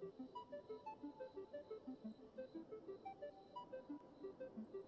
Thank you.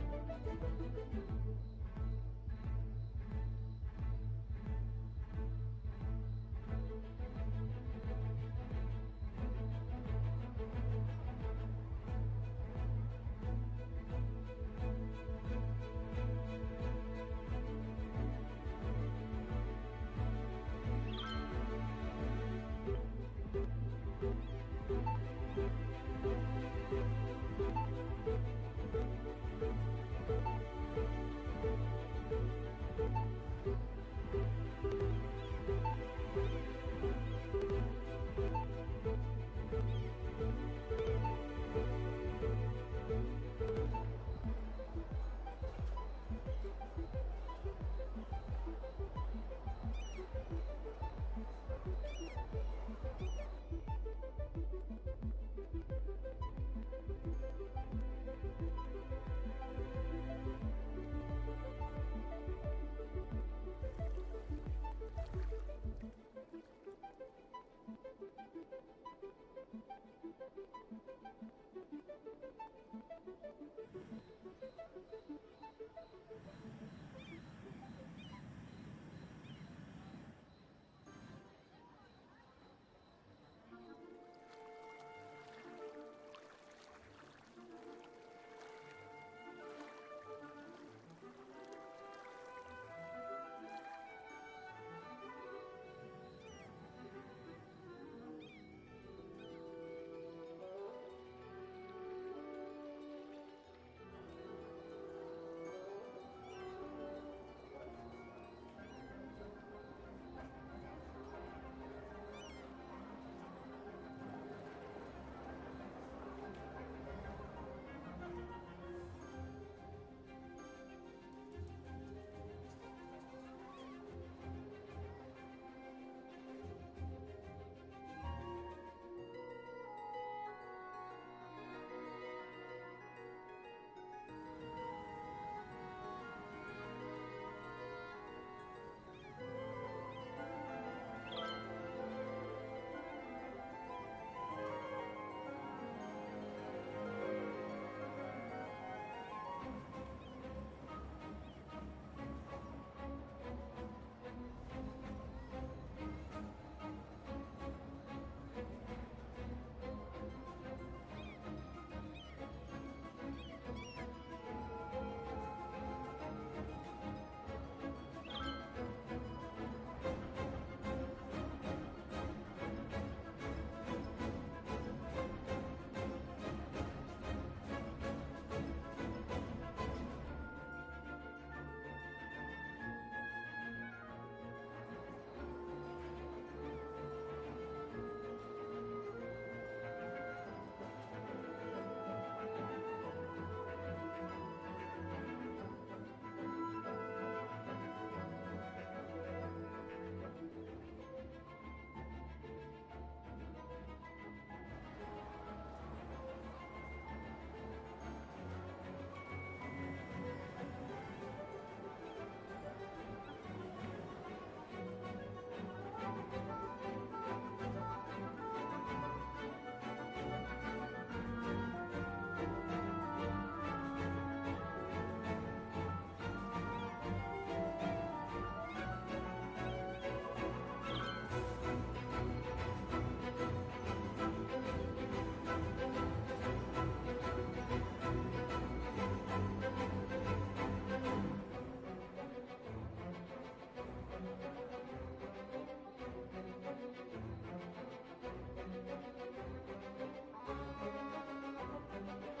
Thank you.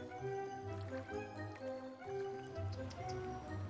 うん。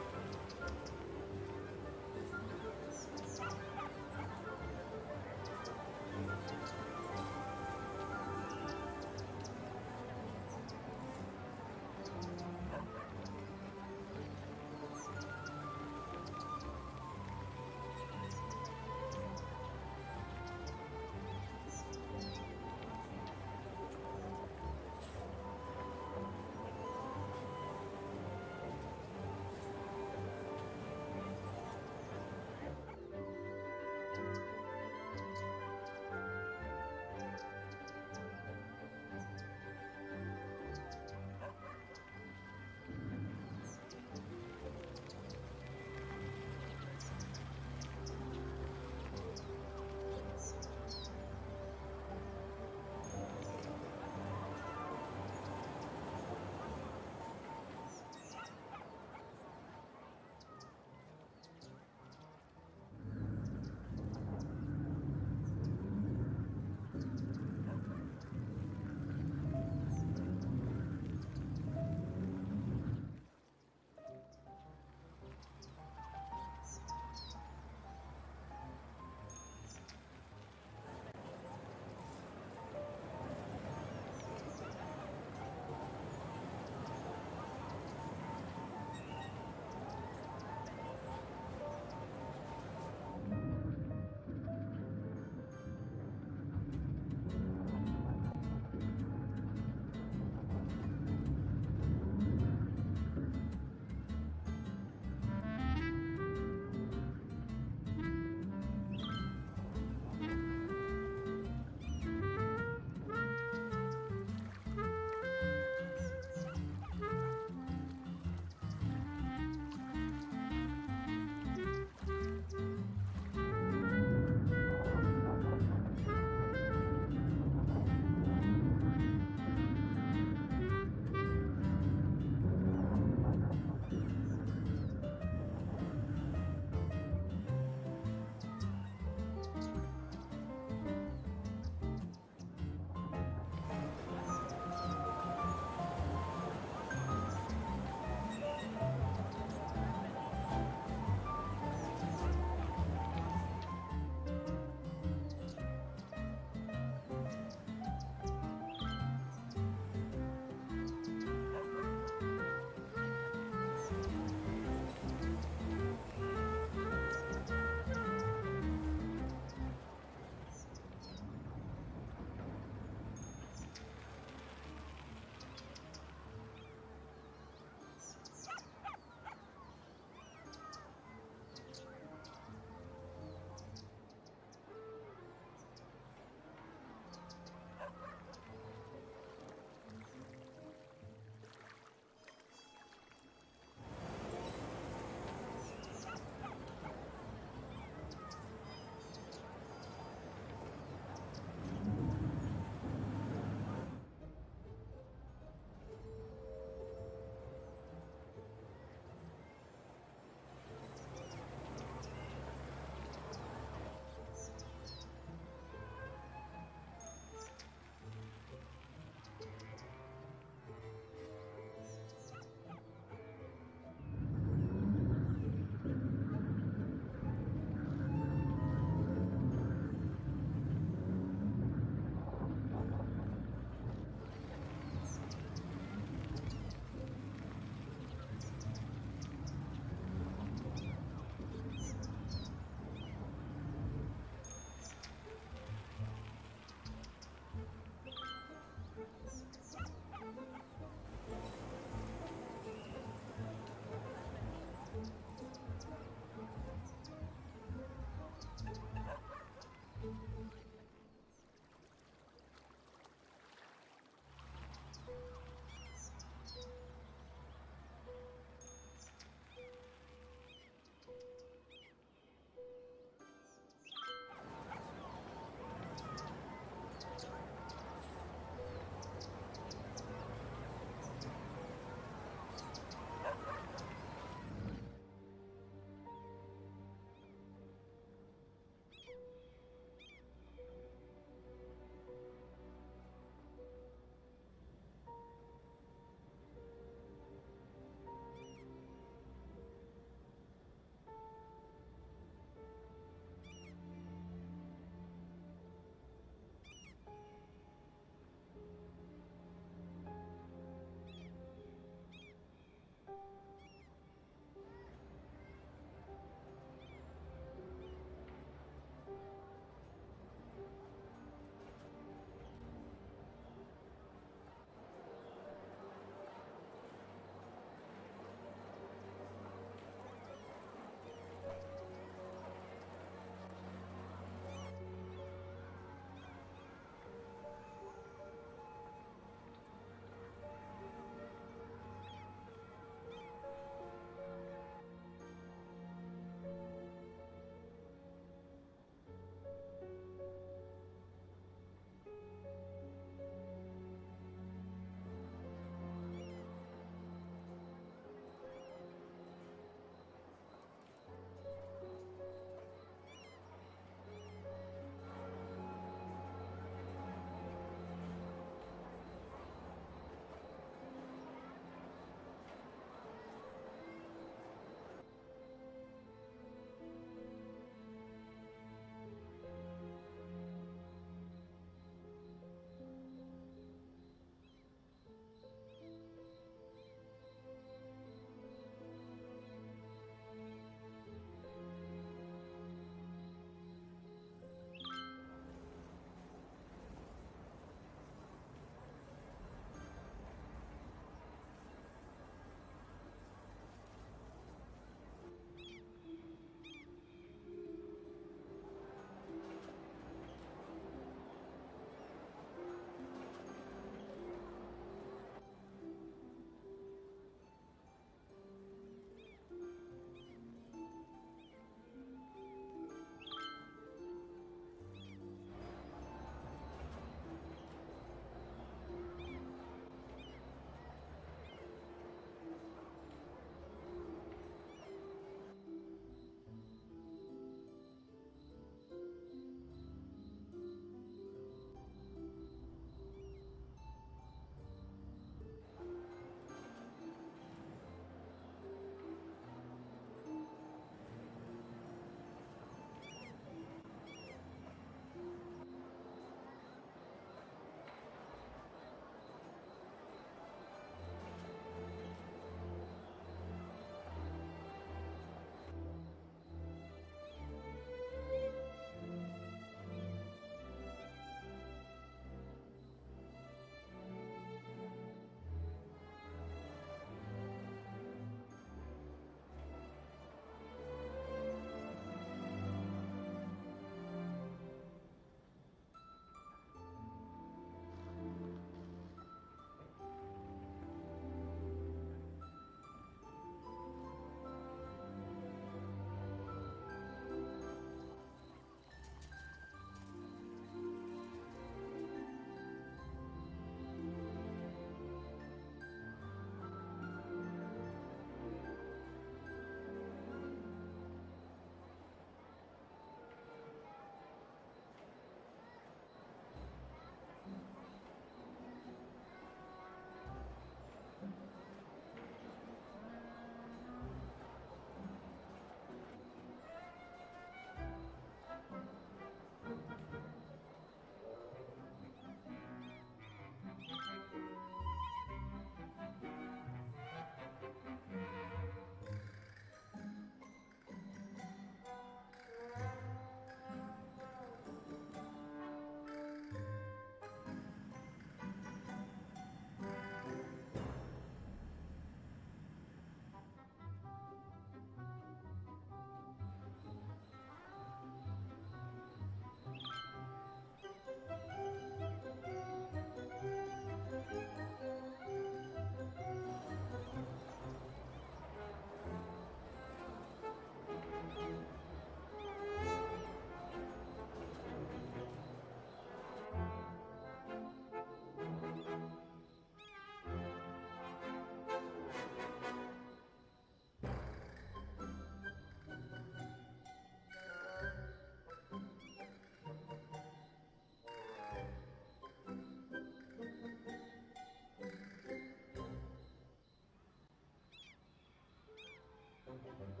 Thank you.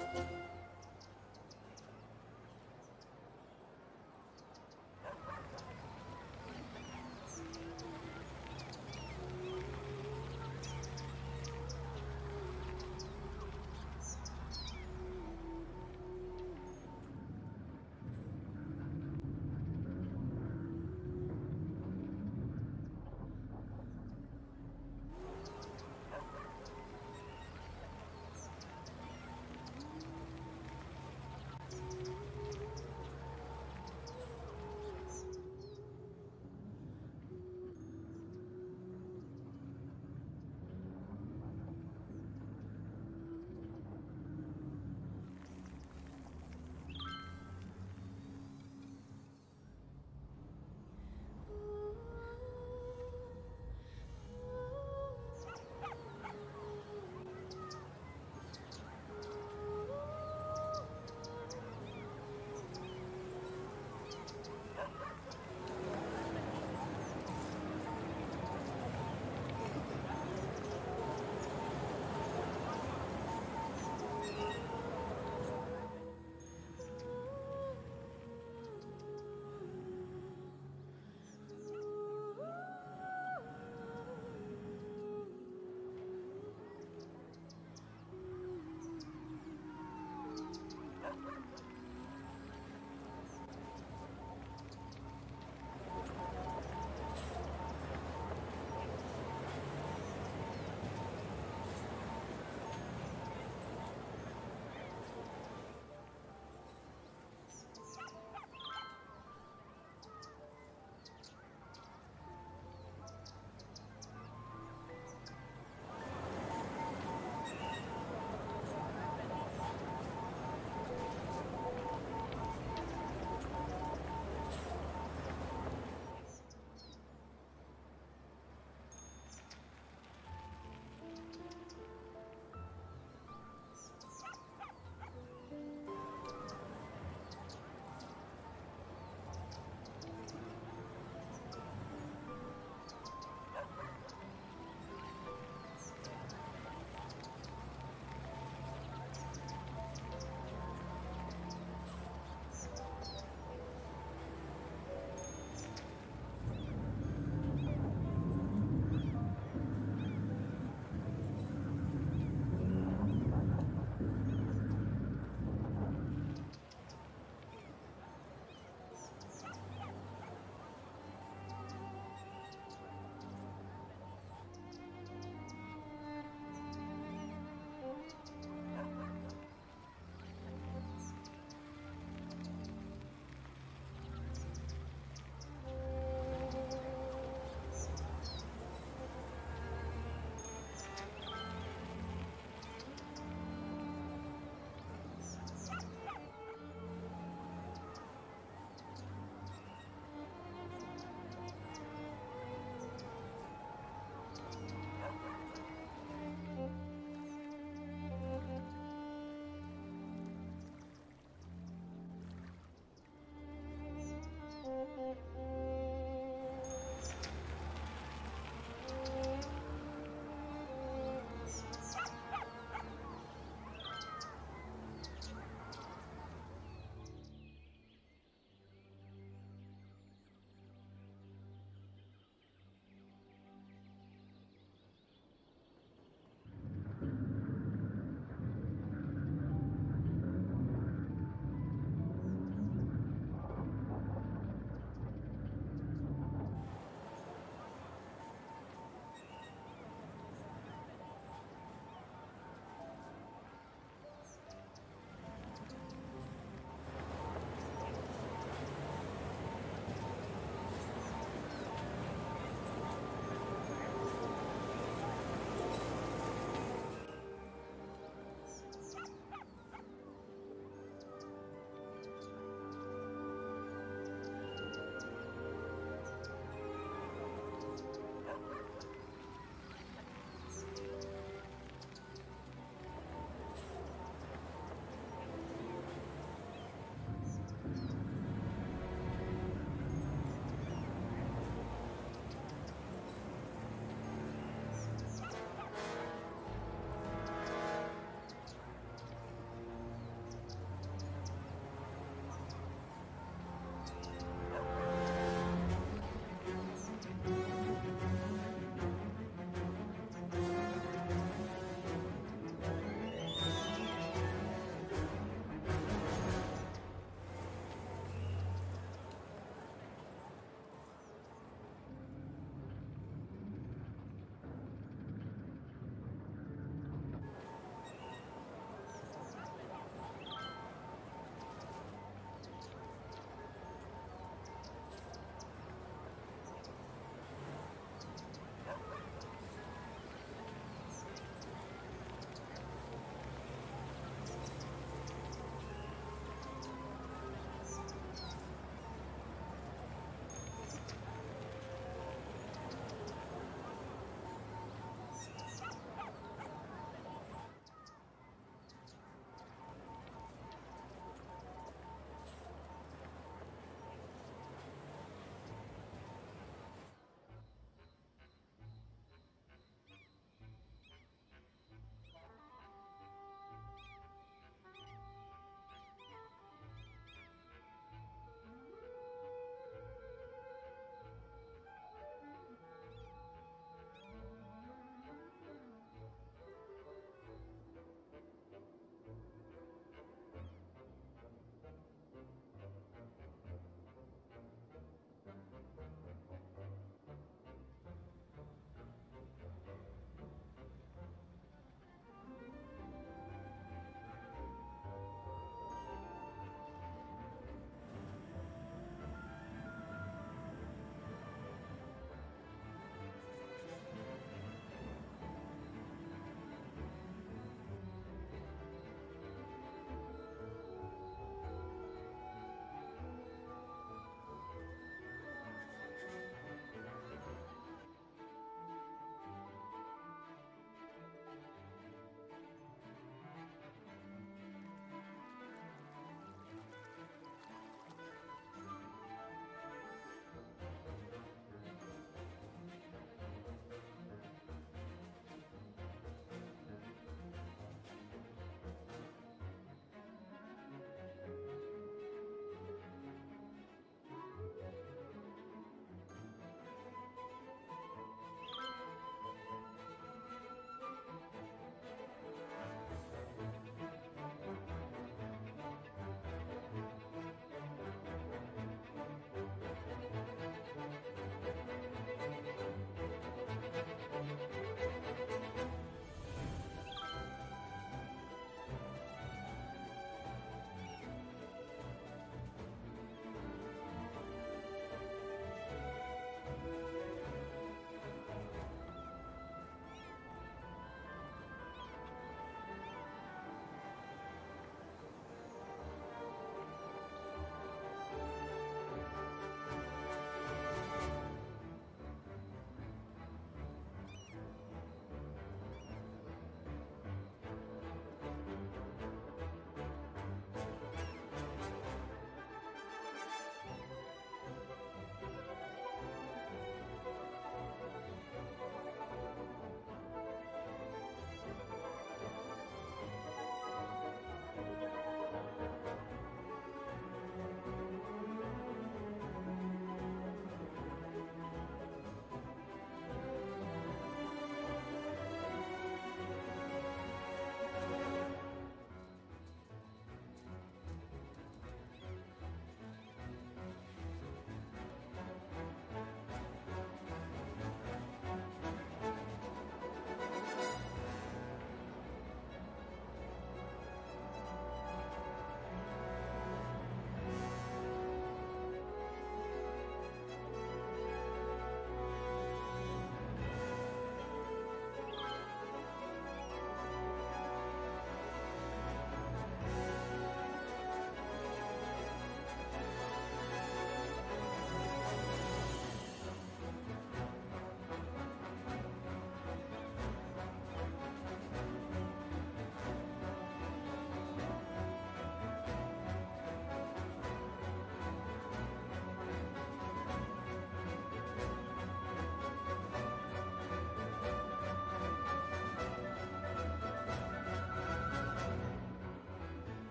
何?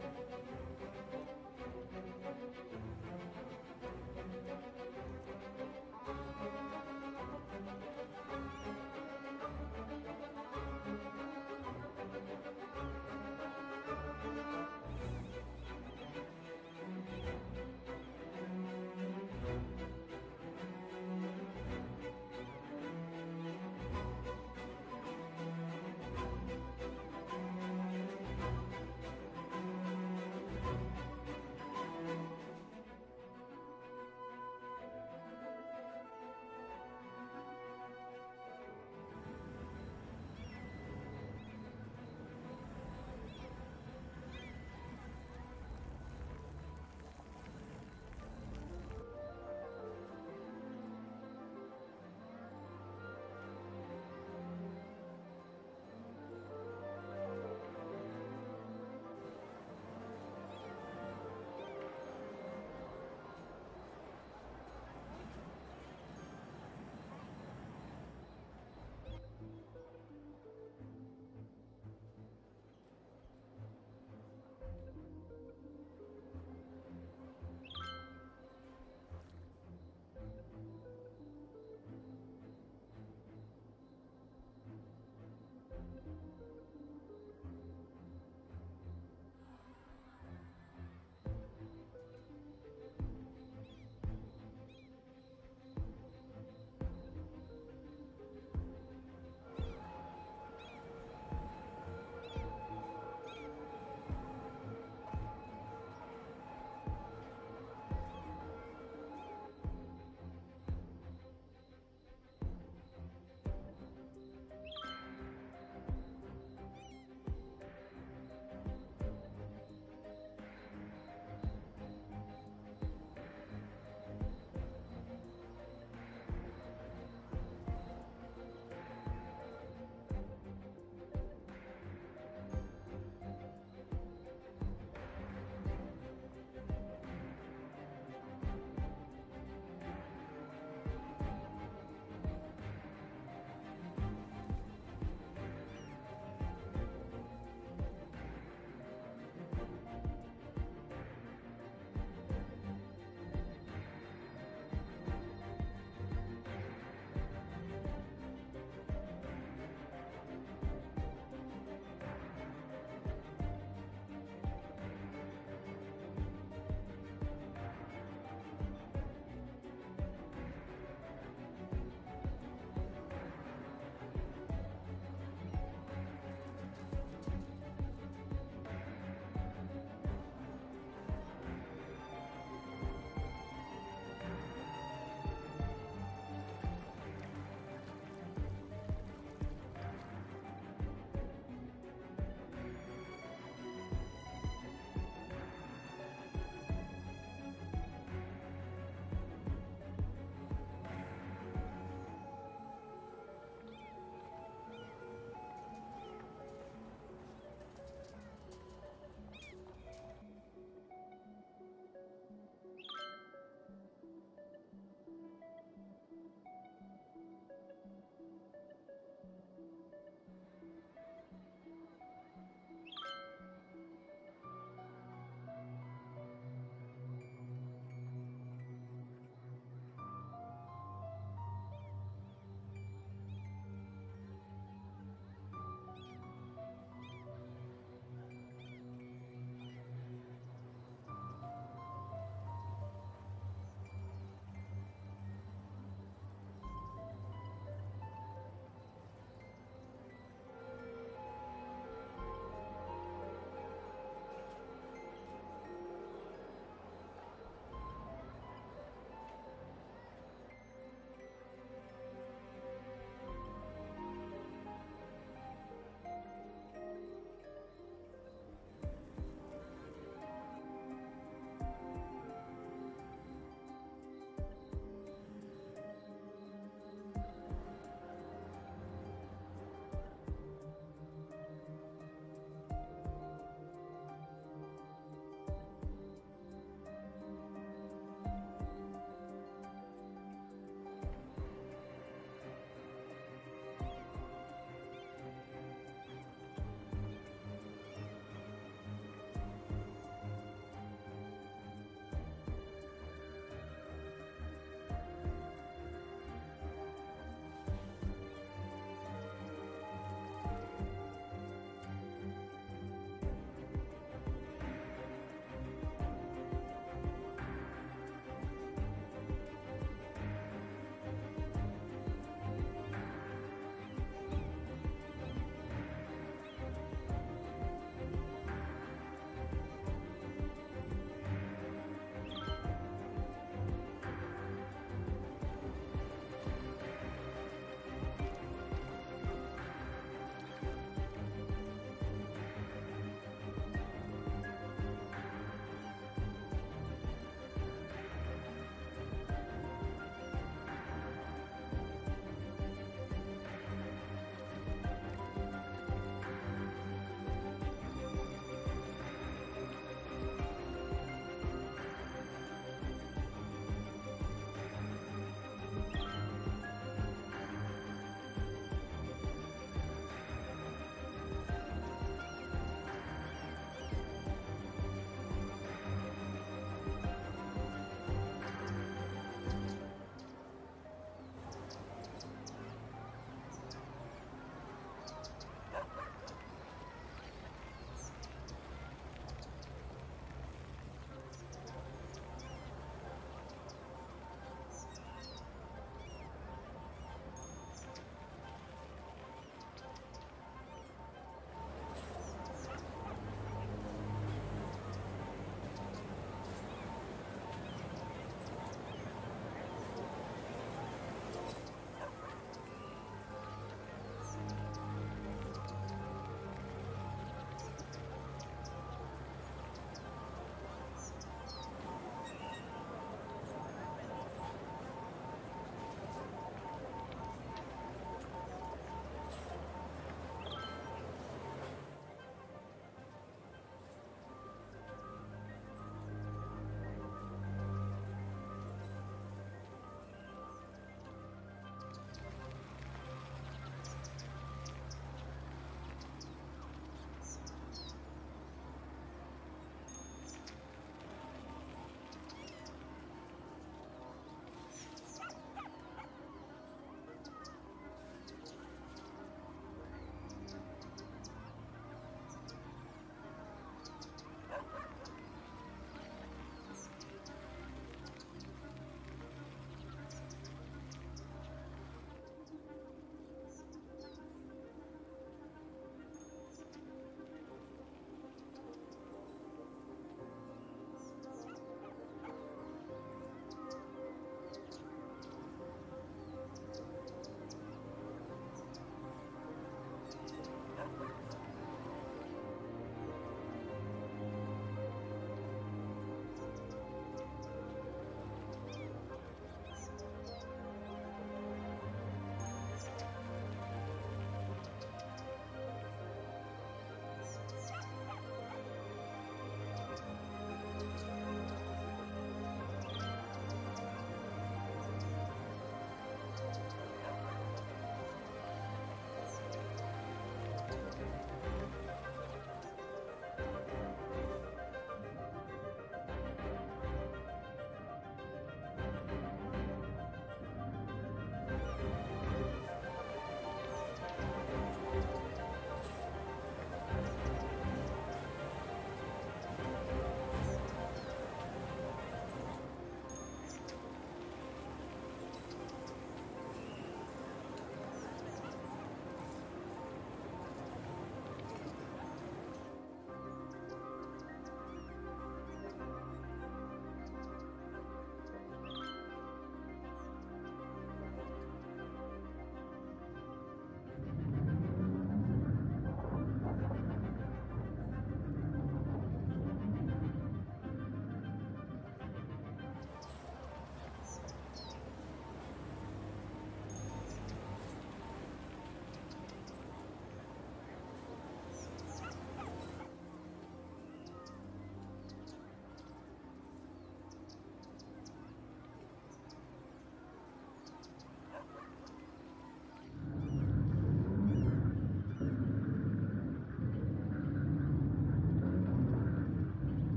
Thank you.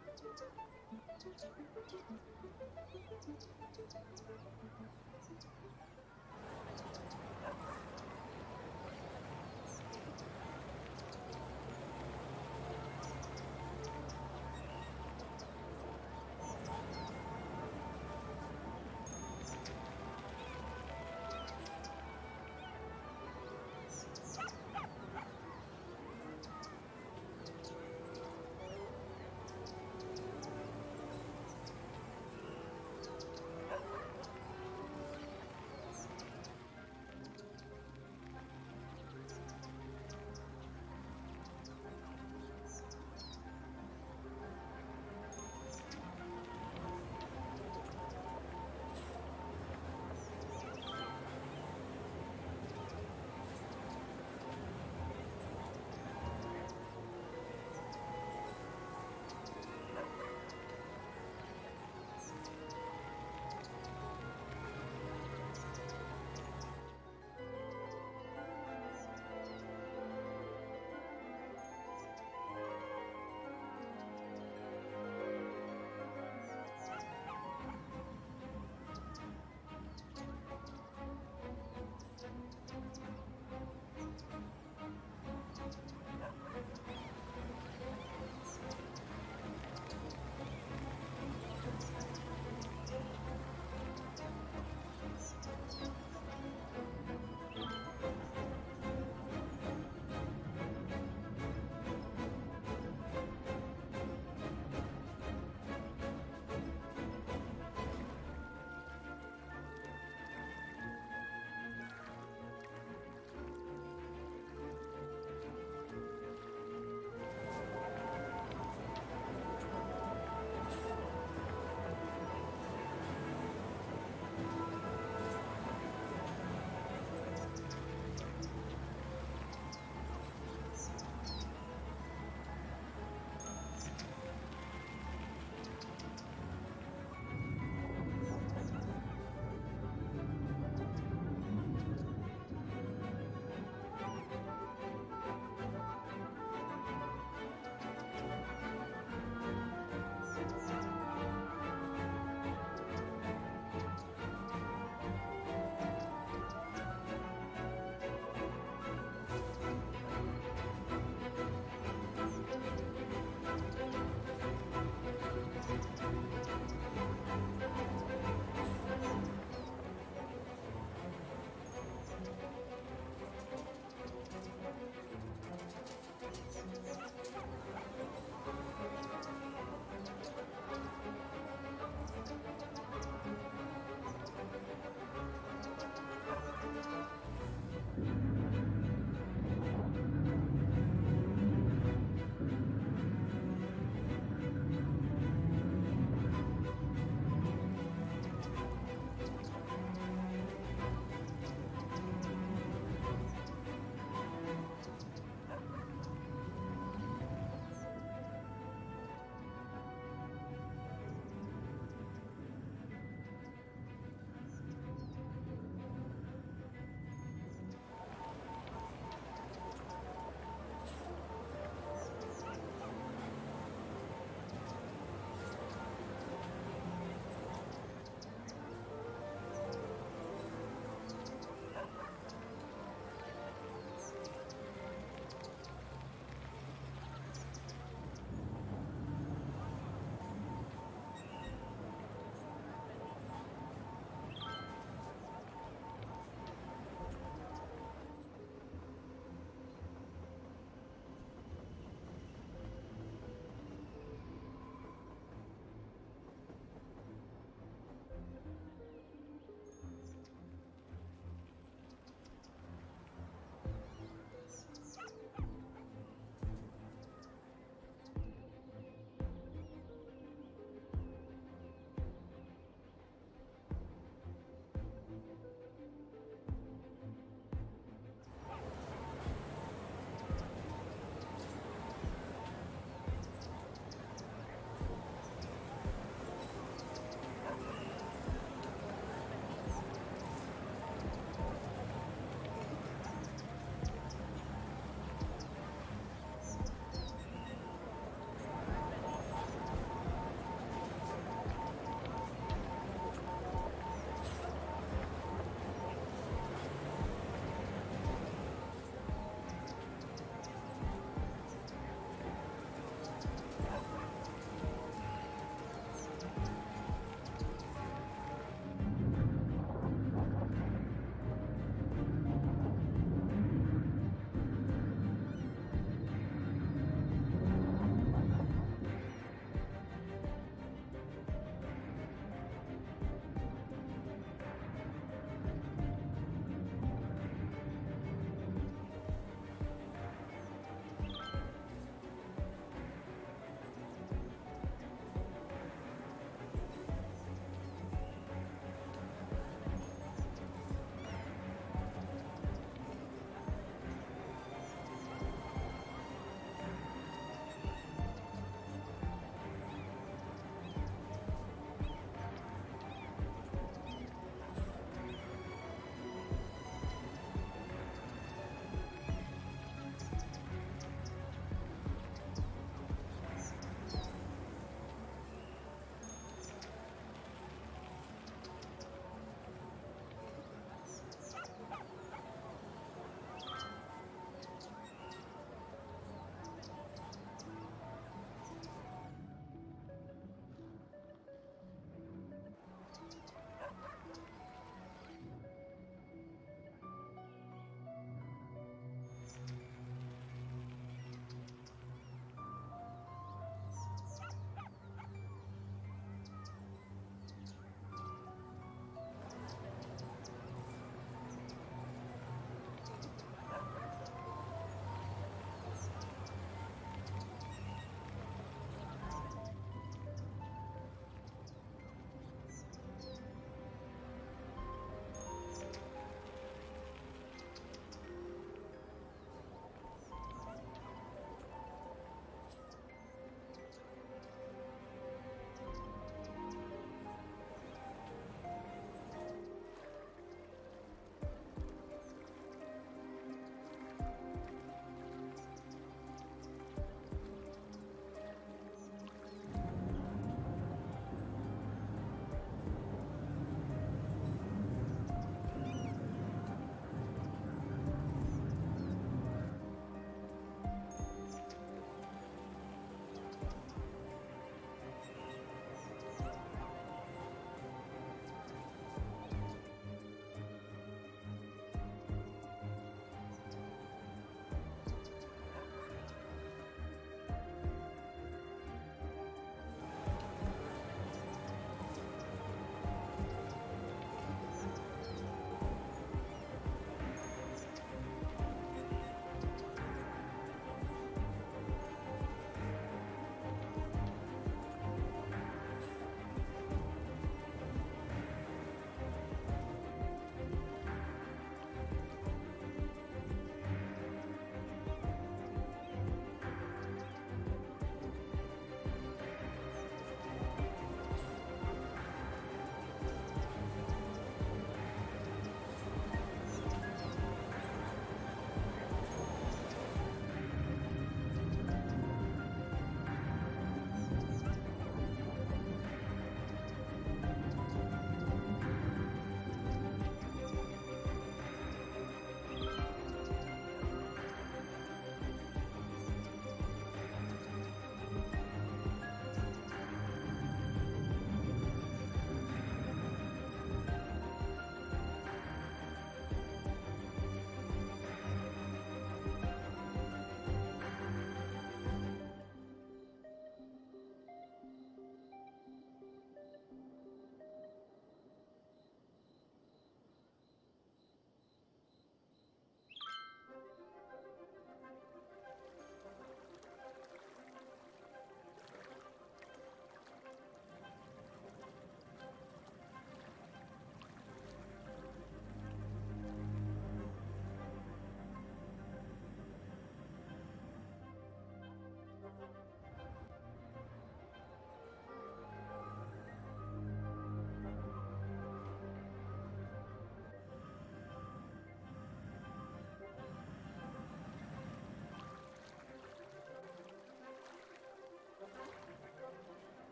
Thank you.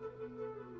Música